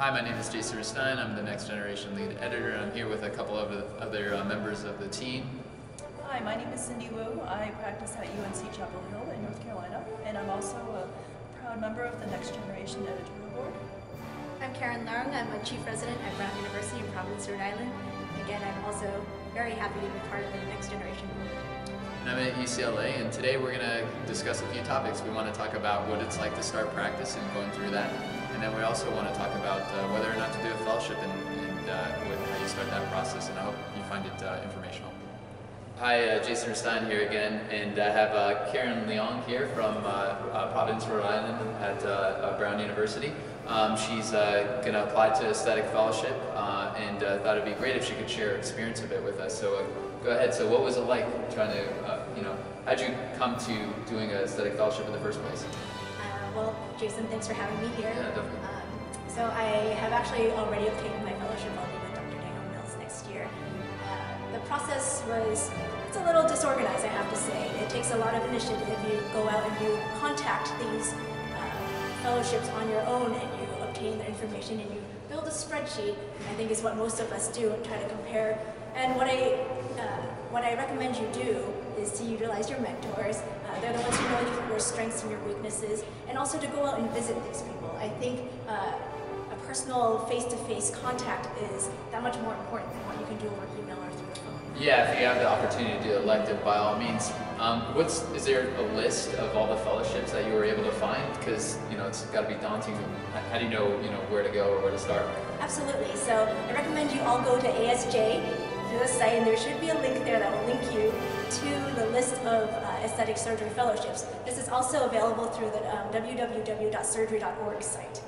Hi, my name is Jason Roostaeian. I'm the Next Generation lead editor. I'm here with a couple of other uh, members of the team. Hi, my name is Cindy Wu. I practice at UNC Chapel Hill in North Carolina, and I'm also a proud member of the Next Generation editorial board. I'm Karen Leong. I'm a chief resident at Brown University in Providence, Rhode Island. Again, I'm also very happy to be part of the Next Generation board. And I'm at UCLA, and today we're going to discuss a few topics. We want to talk about what it's like to start practice and going through that. And then we also want to talk about uh, whether or not to do a fellowship and, and uh, how you start that process. And I hope you find it uh, informational. Hi, uh, Jason Roostaeian here again, and I have uh, Karen Leong here from uh, Providence, Rhode Island at Brown University. Um, she's going to apply to aesthetic fellowship and thought it'd be great if she could share her experience a bit with us. So go ahead. So what was it like trying to, you know, how'd you come to doing an aesthetic fellowship in the first place? Well, Jason, thanks for having me here. Yeah, definitely. Um, so I have actually already obtained my fellowship. I'll be with Dr. Daniel Mills next year. the process was it's a little disorganized, I have to say. It takes a lot of initiative. You go out and you contact these uh, fellowships on your own and you obtain their information and you build a spreadsheet, I think is what most of us do and try to compare. And what I, uh, what I recommend you do is to utilize your mentors. Uh, they're the ones who know your strengths and your weaknesses, and also to go out and visit these people. I think uh, a personal face-to-face -face contact is that much more important than what you can do over email or through the phone. Yeah, if you have the opportunity to do elective, by all means. Um, what's is there a list of all the fellowships that you were able to find? Because you know it's got to be daunting. How do you know you know where to go or where to start? Absolutely. So I recommend you all go to ASJ the site, and there should be a link there that will link you to the list of uh, aesthetic surgery fellowships. This is also available through the um, www.surgery.org site.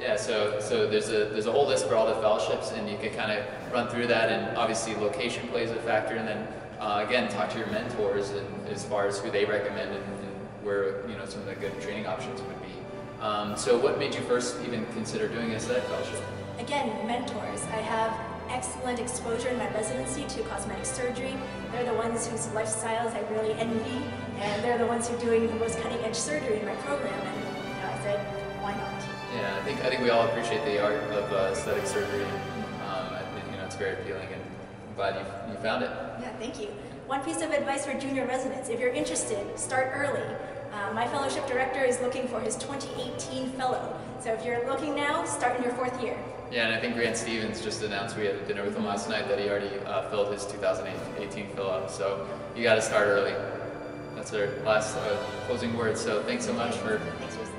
Yeah, so so there's a there's a whole list for all the fellowships, and you can kind of run through that, and obviously location plays a factor, and then uh, again talk to your mentors and as far as who they recommend and, and, where you know some of the good training options would be. Um, so what made you first even consider doing a aesthetic fellowship? Again, mentors. I have excellent exposure in my residency to cosmetic surgery. They're the ones whose lifestyles I really envy, and they're the ones who are doing the most cutting edge surgery in my program. And you know, I said, why not? Yeah, I think I think we all appreciate the art of uh, aesthetic surgery. Um, you know, it's very appealing, and I'm glad you you found it. Yeah, thank you. One piece of advice for junior residents: if you're interested, start early. Uh, my fellowship director is looking for his 2018 fellow. So if you're looking now, start in your fourth year. Yeah, and I think Grant Stevens just announced we had a dinner with him last night that he already uh, filled his 2018 fill up. So you got to start early. That's our last uh, closing words. So thanks so much for. Thanks, Jason.